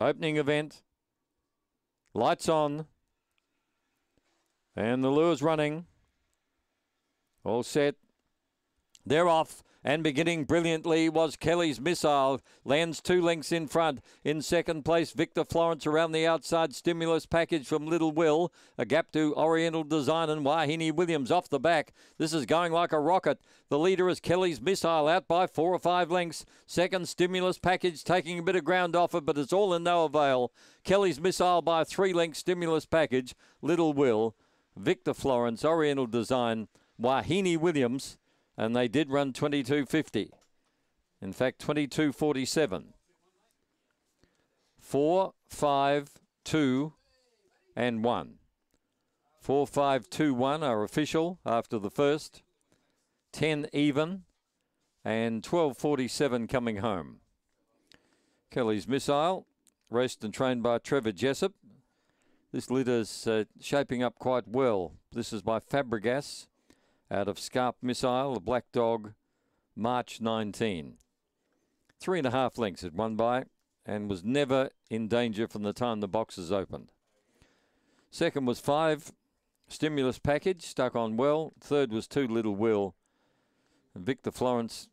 Opening event. Lights on. And the lure's running. All set. They're off. And beginning brilliantly was Kelly's Missile. Lands two lengths in front. In second place, Victor Florence around the outside. Stimulus package from Little Will. A gap to Oriental Design and Wahine Williams off the back. This is going like a rocket. The leader is Kelly's Missile out by four or five lengths. Second, Stimulus package taking a bit of ground off it, but it's all in no avail. Kelly's Missile by three lengths. Stimulus package. Little Will. Victor Florence, Oriental Design, Wahine Williams, and they did run 22.50. In fact, 22.47. Four, five, two, and one. Four, five, two, one are official after the first. 10 even, and 12.47 coming home. Kelly's Missile, raced and trained by Trevor Jessup. This litter's uh, shaping up quite well. This is by Fabregas out of Scarp Missile, the Black Dog, March 19. Three and a half lengths it won by and was never in danger from the time the boxes opened. Second was five, Stimulus Package, stuck on well. Third was Two Little Will. And Victor Florence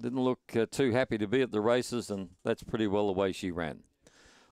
didn't look uh, too happy to be at the races, and that's pretty well the way she ran.